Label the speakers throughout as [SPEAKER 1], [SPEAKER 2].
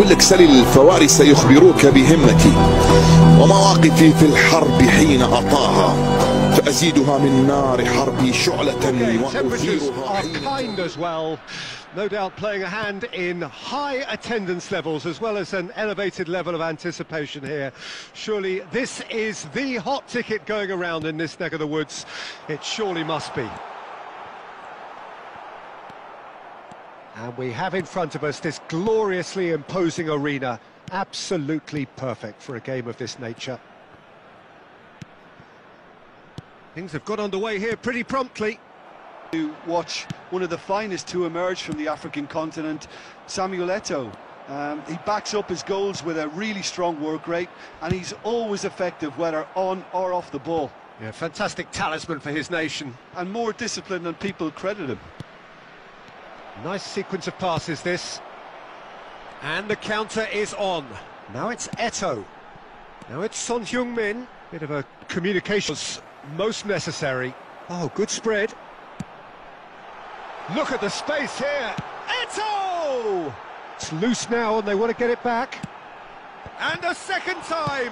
[SPEAKER 1] يقول لك سل الفوارس يخبروك بهمتي ومواقفي في الحرب حين أطاها فأزيدها من نار حربي شعلة
[SPEAKER 2] Okay, temperatures
[SPEAKER 1] وأثيرها
[SPEAKER 2] are
[SPEAKER 1] حين
[SPEAKER 2] kind as well. No doubt playing a hand in high attendance levels as well as an elevated level of anticipation here. Surely this is the hot ticket going around in this neck of the woods. It surely must be. And we have in front of us this gloriously imposing arena. Absolutely perfect for a game of this nature. Things have got underway here pretty promptly.
[SPEAKER 3] to watch one of the finest to emerge from the African continent, Samuel Eto'o. Um, he backs up his goals with a really strong work rate, and he's always effective, whether on or off the ball,
[SPEAKER 2] Yeah, fantastic talisman for his nation.
[SPEAKER 3] and more disciplined than people credit him.
[SPEAKER 2] Nice sequence of passes this. And the counter is on. Now it's Eto'o. Now it's Son Heung-min. Bit of a communication most necessary. Oh, good spread. Look at the space here. Eto'o! It's loose now and they want to get it back. And a second time.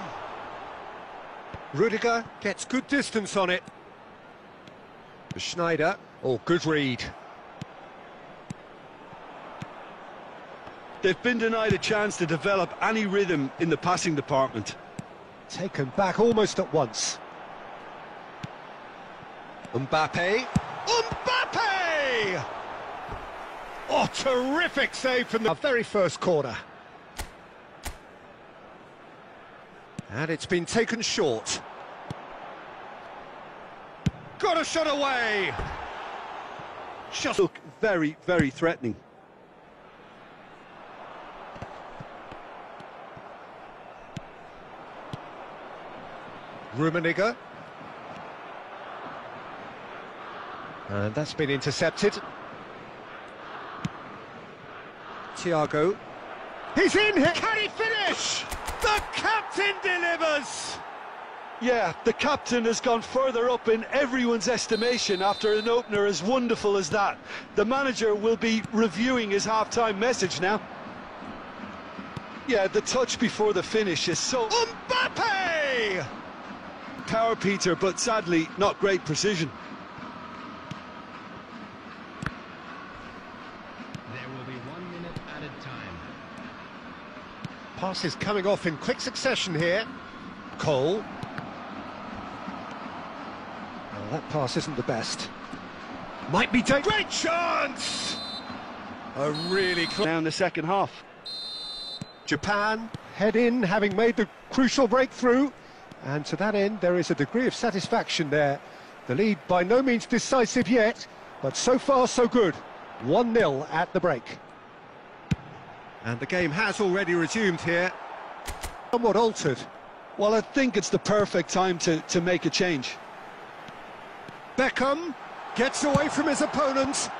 [SPEAKER 2] Rudiger gets good distance on it. Schneider. Oh, good read.
[SPEAKER 3] They've been denied a chance to develop any rhythm in the passing department.
[SPEAKER 2] Taken back almost at once. Mbappe. Mbappe! Oh, terrific save from the very first corner. And it's been taken short. Got a shot away! Shot.
[SPEAKER 3] Look very, very threatening.
[SPEAKER 2] Rummenigge. And that's been intercepted. Thiago. He's in here! Can he finish? The captain delivers!
[SPEAKER 3] Yeah, the captain has gone further up in everyone's estimation after an opener as wonderful as that. The manager will be reviewing his half-time message now. Yeah, the touch before the finish is so
[SPEAKER 2] Mbappe!
[SPEAKER 3] Power, Peter, but sadly not great precision.
[SPEAKER 4] There will be one minute added time.
[SPEAKER 2] Passes coming off in quick succession here. Cole. Well, that pass isn't the best. Might be taken. Great chance! A really close.
[SPEAKER 3] Now in the second half.
[SPEAKER 2] Japan head in, having made the crucial breakthrough. And to that end, there is a degree of satisfaction there. The lead by no means decisive yet, but so far so good. 1-0 at the break. And the game has already resumed here. Somewhat altered.
[SPEAKER 3] Well, I think it's the perfect time to, to make a change.
[SPEAKER 2] Beckham gets away from his opponent.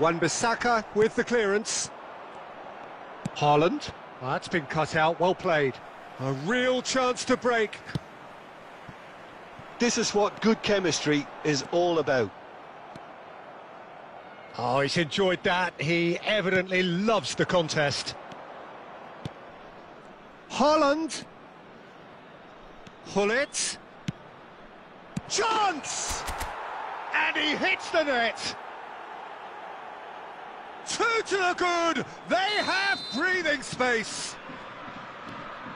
[SPEAKER 2] Wan-Bissaka with the clearance. Haaland. Well, that's been cut out, well played. A real chance to break.
[SPEAKER 3] This is what good chemistry is all about.
[SPEAKER 2] Oh, he's enjoyed that. He evidently loves the contest. Haaland. Hullet. Chance! And he hits the net. Two to the good. They have breathing space.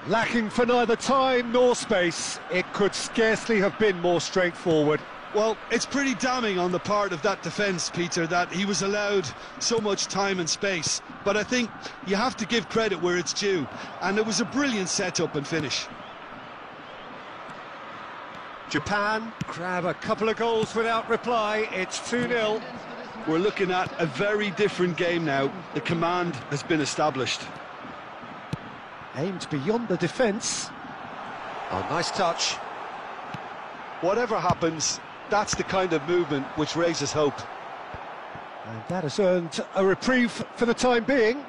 [SPEAKER 2] Lacking for neither time nor space. It could scarcely have been more straightforward.
[SPEAKER 3] Well, it's pretty damning on the part of that defence, Peter, that he was allowed so much time and space. But I think you have to give credit where it's due. And it was a brilliant setup and finish.
[SPEAKER 2] Japan grab a couple of goals without reply. It's 2-0.
[SPEAKER 3] We're looking at a very different game now. The command has been established.
[SPEAKER 2] Aimed beyond the defence. Oh, nice touch.
[SPEAKER 3] Whatever happens, that's the kind of movement which raises hope.
[SPEAKER 2] And that has earned a reprieve for the time being.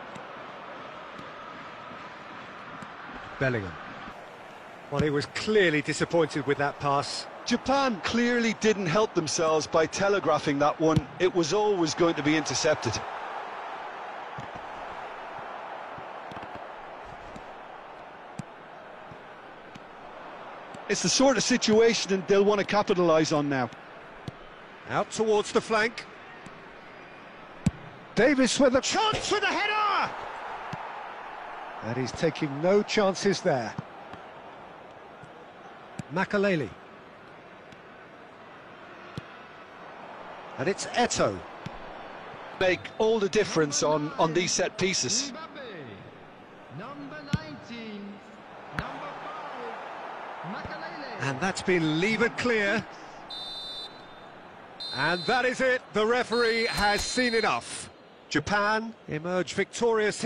[SPEAKER 2] Bellingham. Well, he was clearly disappointed with that pass.
[SPEAKER 3] Japan clearly didn't help themselves by telegraphing that one. It was always going to be intercepted. It's the sort of situation that they'll want to capitalise on now.
[SPEAKER 2] Out towards the flank. Davis with a chance with a header! And he's taking no chances there. Makelele. And it's Eto'o.
[SPEAKER 3] Make all the difference on, on these set pieces.
[SPEAKER 2] And that's been levered clear. And that is it. The referee has seen enough. Japan emerge victorious.